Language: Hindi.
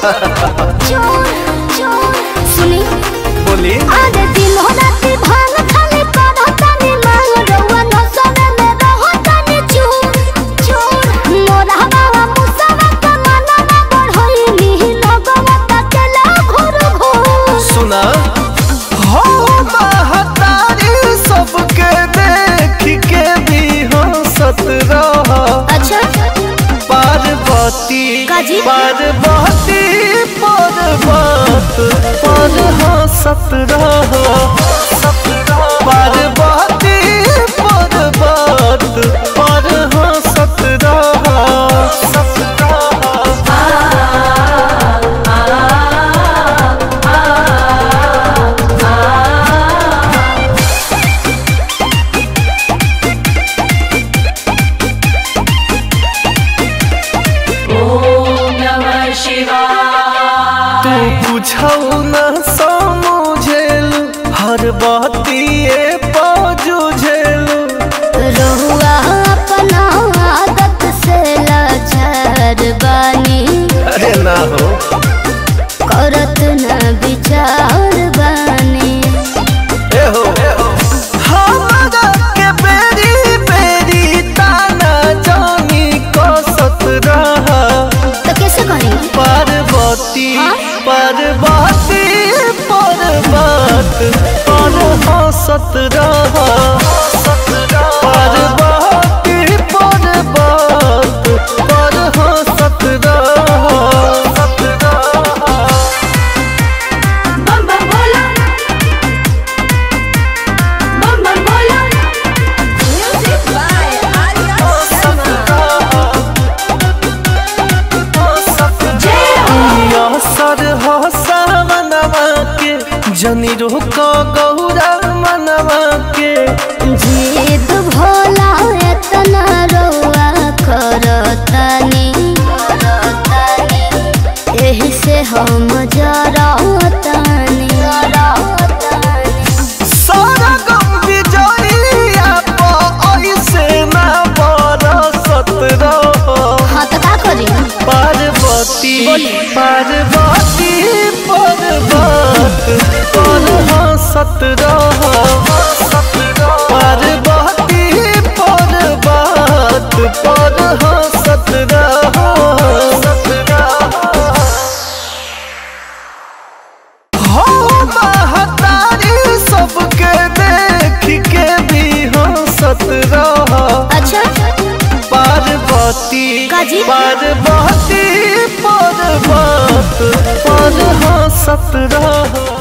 चोर चोर सुनी। बोली आधे दिन हो राती भाँग खाली करो तनी मांग रउआ नसवे में रहो तनी चूर चूर मोरा बाबा मुसवा के मनवा बढ़ोई नी लगवा तकेला घुर घुर सुना हो महतारी सबके देख के भी हंसत रह अच्छा। पार्वती बहती पार्वती पर्वत पर हंसत सतरा पार्वती पर्वत तू बुझौ न समझेल हर बतिए पजुझेल रहुआ अपना आदत से लाचार बानी। अरे ना हो। पर्वत पर हंसत रह पार्वती पर्वत पर हंसत रह बम बम एही से हम जरतानी सारा गम विजयिया पर ऐसे ना बरसत रहो। हाँ तो का करी पार्वती पार्वती पर्वत पर हंसत रहो। बहती पर पर्वत पर हंसत रह